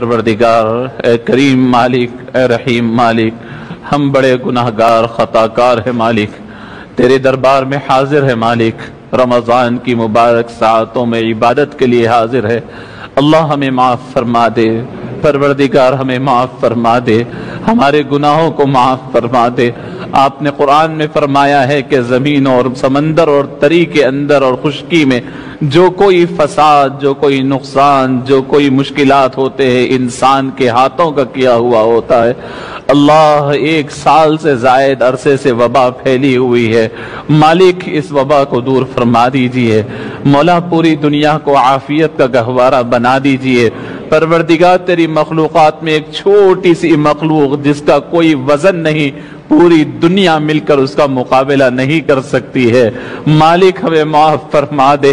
परवरदिगार, ए करीम मालिक, ए रहीम मालिक, हम बड़े गुनाहगार, खताकार है मालिक। तेरे दरबार में हाजिर है मालिक। रमज़ान की मुबारक सातों में इबादत के लिए हाजिर है। अल्लाह हमें माफ़ फरमा दे। परवरदिगार हमें माफ़ फरमा दे। हमारे गुनाहों को माफ़ फरमा दे। आपने कुरान में फरमाया है कि ज़मीन और समंदर और तरी के अंदर और खुशकी में जो कोई फसाद, जो कोई नुकसान, जो कोई मुश्किलात होते हैं, इंसान के हाथों का किया हुआ होता है। अल्लाह एक साल से जायद अरसे से वबा फैली हुई है। मालिक इस वबा को दूर फरमा दीजिए। मौला पूरी दुनिया को आफियत का गहवारा बना दीजिए। परवरदिगार, तेरी मखलूक़ात में एक छोटी सी मखलूक जिसका कोई वज़न नहीं पूरी दुनिया मिलकर उसका मुकाबला नहीं कर सकती है। मालिक हमें माफ़ फरमा दे।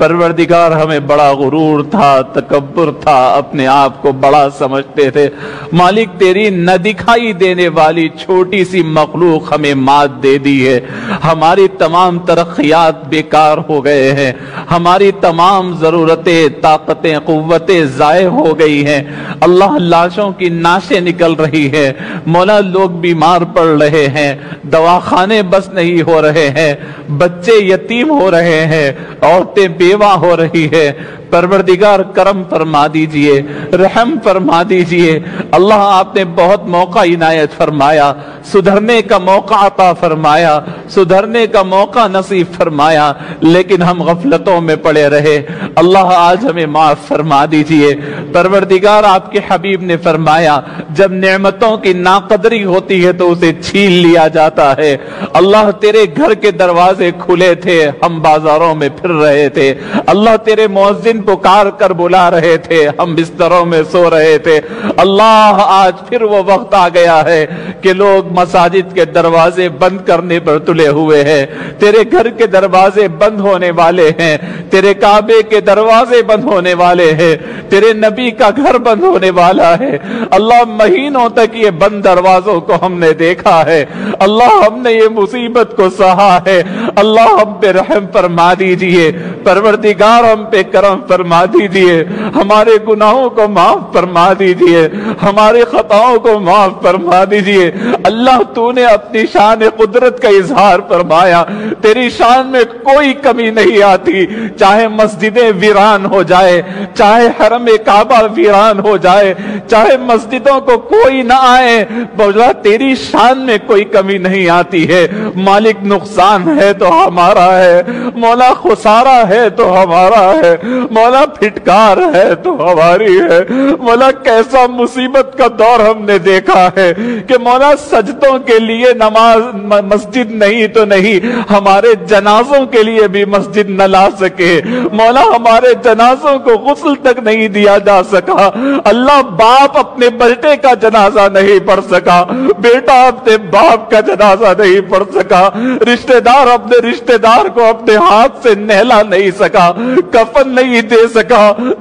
परवरदिगार हमें बड़ा गुरूर था तकबर था, अपने आप को बड़ा समझते थे। मालिक तेरी न दिखाई देने वाली छोटी सी मखलूक हमें मात दे दी है। हमारी तमाम तरक्यात बेकार हो गए हैं। हमारी तमाम जरूरतें, ताकतें कुतें ज़ाय हो गई हैं। अल्लाह लाशों की नाशें निकल रही है। मौला लोग बीमार पड़ रहे हैं, दवाखाने बस नहीं हो रहे हैं, बच्चे यतीम हो रहे हैं, औरतें बेवा हो रही है परवरदिगार, करम फरमा दीजिए, रहम फरमा दीजिए। अल्लाह आपने बहुत मौका इनायत फरमाया, सुधरने का मौका अता फरमाया, सुधरने का मौका नसीब फरमाया, लेकिन हम गफलतों में पड़े रहे। अल्लाह आज हमें माफ़ फरमा दीजिए। परवरदिगार आपके हबीब ने फरमाया, जब नेमतों की नाकदरी होती है तो उसे छीन लिया जाता है। अल्लाह तेरे घर के दरवाजे खुले थे, हम बाजारों में फिर रहे थे। अल्लाह तेरे मोहसिन पुकार कर बुला रहे थे, हम बिस्तरों में सो रहे थे। अल्लाह, आज फिर वो वक्त आ गया है कि लोग मसाजिद के दरवाजे बंद करने पर तुले हुए हैं। तेरे घर के दरवाजे बंद होने वाले हैं, तेरे काबे के दरवाजे बंद होने वाले हैं, तेरे नबी का घर बंद होने वाला है। अल्लाह, महीनों तक ये बंद दरवाजों को हमने देखा है। अल्लाह, हमने ये मुसीबत को सहा है। अल्लाह, हम पे रहम फरमा दीजिए। परवरदिगार हम पे करम फरमा दीजिए। हमारे गुनाहों को माफ़ फरमा दीजिए। हमारे खताओं को माफ़ फरमा दीजिए। अल्लाह, तूने अपनी शान कुदरत का इजहार फरमाया। तेरी शान में कोई कमी नहीं आती। चाहे मस्जिदें वीरान हो जाए, चाहे हरम काबा वीरान हो जाए, चाहे मस्जिदों को कोई ना आए, बोला, तेरी शान में कोई कमी नहीं आती है। मालिक नुकसान है तो हमारा है। मौला खुसारा है तो हमारा है। मौला फिटकार है तो हमारी है। मौला कैसा मुसीबत का दौर हमने देखा है कि मौला सजदों के लिए नमाज़ मस्जिद नहीं तो नहीं, हमारे जनाजों के लिए भी मस्जिद न ला सके। मौला हमारे जनाजों को गुसल तक नहीं दिया जा सका। अल्लाह बाप अपने बेटे का जनाजा नहीं पढ़ सका। बेटा अपने बाप का जनाजा नहीं पढ़ सका। रिश्तेदार अपने रिश्तेदार को अपने हाथ से नहला नहीं सका, कफन नहीं दे सका,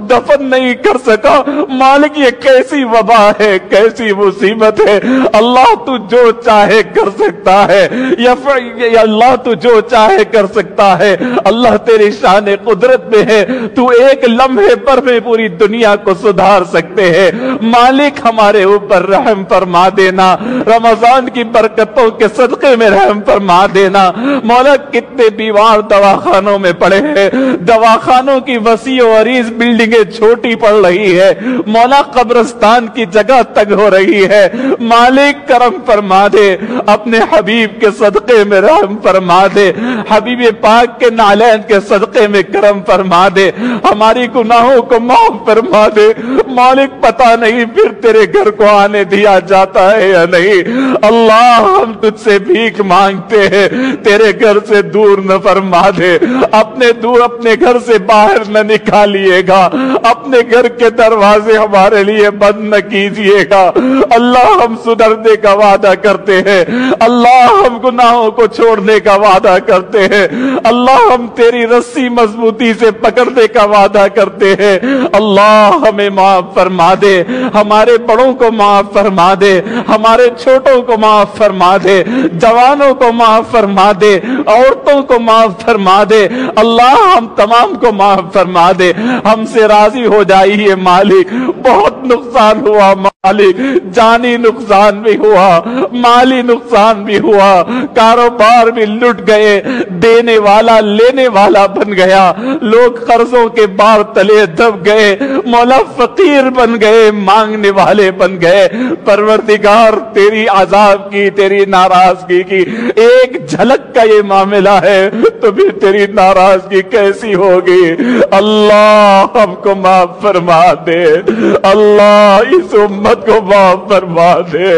दफन नहीं कर सका। मालिक, ये कैसी वबा है, कैसी मुसीबत है? अल्लाह तू जो चाहे कर सकता है, या फिर अल्लाह तू जो चाहे कर सकता है। अल्लाह तेरी शान कुदरत में है, तू एक लम्हे पर में पूरी दुनिया को सुधार सकते हैं। मालिक, हमारे ऊपर रहम फरमा देना, रमज़ान की बरकतों के सदके में रहम फरमा देना। मौला, कितने बीमार दवाखानों में पड़े हैं दवाखानों की वसी और अरीज बिल्डिंगे छोटी पड़ रही है। मौला कब्रस्तान की जगह तक हो रही है। मालिक करम फरमा दे, अपने हबीब के सदके में रहम फरमा दे, हबीब पाक के नालैन के सदके में करम फरमा दे, हमारी गुनाहों को माफ़ फरमा दे। मालिक पता नहीं फिर तेरे घर को आने दिया जाता है या नहीं। अल्लाह हम तुझसे भीख मांगते हैं, तेरे घर से दूर न फरमा दे। अपने दूर अपने घर से बाहर न निकालिएगा। अपने घर के दरवाजे हमारे लिए बंद न कीजिएगा। अल्लाह हम सुधरने का वादा करते हैं। अल्लाह हम गुनाहों को छोड़ने का वादा करते हैं। अल्लाह हम तेरी रस्सी मजबूती से पकड़ने का वादा करते हैं। अल्लाह हमें माफ़ फरमा दे। हमारे बड़ों को माफ़ फरमा दे। हमारे छोटों को माफ़ फरमा दे। जवानों को माफ़ फरमा दे। औरतों को माफ़ फरमा दे। अल्लाह हम तमाम को माफ़ फरमा दे। हमसे राज़ी हो जाइए मालिक। बहुत नुकसान हुआ मालिक। जानी नुकसान भी हुआ, माली नुकसान भी हुआ। कारोबार भी लुट गए, देने वाला लेने वाला बन गया। लोग कर्जों के बार तले दब गए, मौला फकीर बन गए, मांगने वाले बन गए। परवरदिगार, तेरी आजाब की, तेरी नाराज़गी की। एक झलक का ये मामला है तो फिर तेरी नाराज़गी कैसी होगी? अल्लाह हमको माफ़ फरमा दे। अल्लाह इस उम्मत को माफ़ फरमा दे।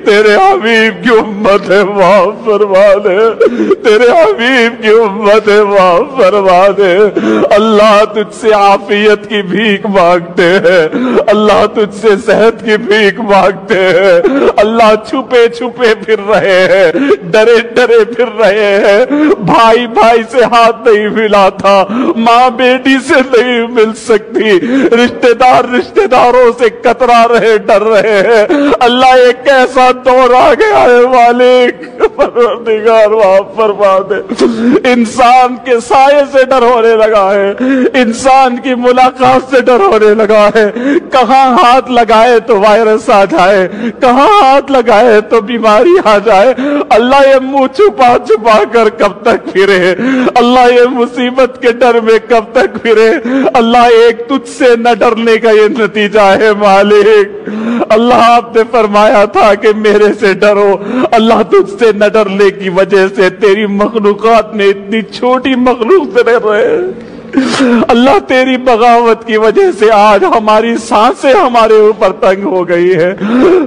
तेरे हबीब की उम्मत है, माफ़ फरमा दे। तेरे हबीब की उम्मत है, माफ़ फरमा दे। अल्लाह तुझसे आफियत की भीख मांगते हैं। अल्लाह तुझसे सेहत की भीख मांगते हैं। अल्लाह छुपे छुपे फिर रहे हैं। डरे डरे फिर रहे हैं। भाई भाई से हाथ नहीं मिला था, माँ बेटी से नहीं मिल सकती। रिश्तेदार रिश्तेदारों से कतरा रहे, डर रहे हैं। अल्लाह एक कैसा दौर आ गया है, मालिक। परवरदिगार फरमा दे। इंसान के साय से डर होने लगा है। इंसान की मुलाकात से डर होने लगा है। कहाँ हाथ लगाए तो वायरस आ जाए। कहाँ हाथ लगाए तो बीमारी आ जाए। अल्लाह ये मुँह छुपा छुपा कर कब तक फिरे। अल्लाह ये मुसीबत के डर में कब तक फिरे? अल्लाह एक तुझसे न डरने का ये नतीजा है, मालिक। अल्लाह आपने फरमाया था कि मेरे से डरो। अल्लाह तुझसे न डरने की वजह से तेरी मखलूकत में इतनी छोटी मखलूक से डर रहे अल्लाह तेरी बगावत की वजह से आज हमारी साँसें हमारे ऊपर तंग हो गई है।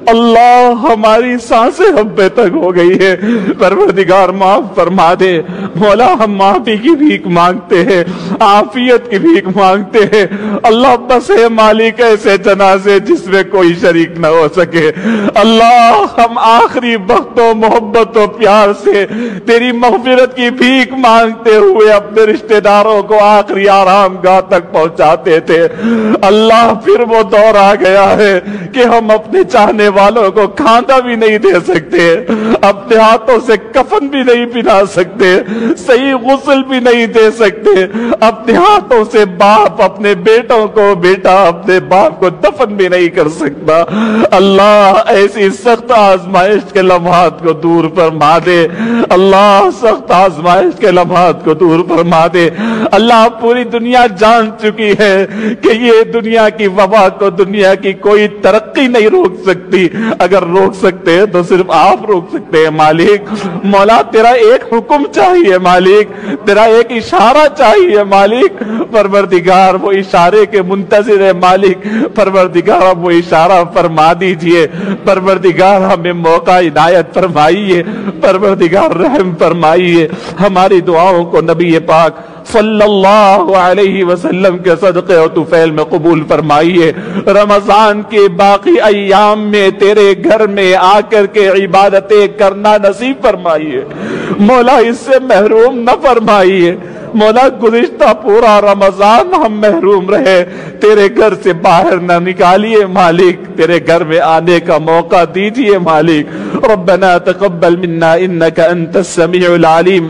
अल्लाह हमारी साँसें हम पे तंग हो गई है। परवरदिगार, माफ़ फरमा दे। मौला हम माफ़ी की भीख मांगते हैं, आफियत की भीख मांगते हैं। अल्लाह बस है मालिक ऐसे जनाजे जिसमें कोई शरीक ना हो सके। अल्लाह हम आखिरी वक्तों, मोहब्बतों, प्यार से तेरी मगफिरत की भीख मांगते हुए अपने रिश्तेदारों को आखिरी आराम गाह तक पहुंचाते थे। अल्लाह फिर वो दौर आ गया है कि हम अपने चाहने वालों को खाना भी नहीं दे सकते, अपने हाथों से कफन भी नहीं पिला सकते, सही गुसल भी नहीं दे सकते। अपने हाथों से बाप अपने बेटों को, बेटा अपने बाप को दफन भी नहीं कर सकता। अल्लाह ऐसी सख्त आजमाइश के लम्हात को दूर फरमा दे। अल्लाह सख्त आजमाइश के लम्हात को दूर फरमा दे। अल्लाह पूरी दुनिया जान चुकी है कि ये दुनिया की वबा को दुनिया की कोई तरक्की नहीं रोक सकती। अगर रोक सकते हैं तो सिर्फ़ आप रोक सकते हैं, मालिक। मौला, तेरा एक हुक्म चाहिए, मालिक। तेरा एक इशारा चाहिए, मालिक। परवरदिगार, वो इशारे के मुंतजर है, मालिक। परवरदिगार वो इशारा फरमा दीजिए। परवरदिगार, हमें मौका इनायत फरमाइए। परवरदिगार, रहम फरमाइए। हमारी दुआओं को नबी पाक सल्लल्लाहु अलैहि वसल्लम के सदक़े और तुफैल में कबूल फरमाइए। रमज़ान के बाकी अयाम में तेरे घर में आकर के इबादतें करना नसीब फरमाइए। मौला इससे महरूम न फरमाइए। मौला गुजश्ता पूरा रमज़ान हम महरूम रहे। तेरे घर से बाहर न निकालिए मालिक। तेरे घर में आने का मौका दीजिए मालिक। रब्बना तकब्बल मिन्ना इन्नका अंतस समीउल अलीम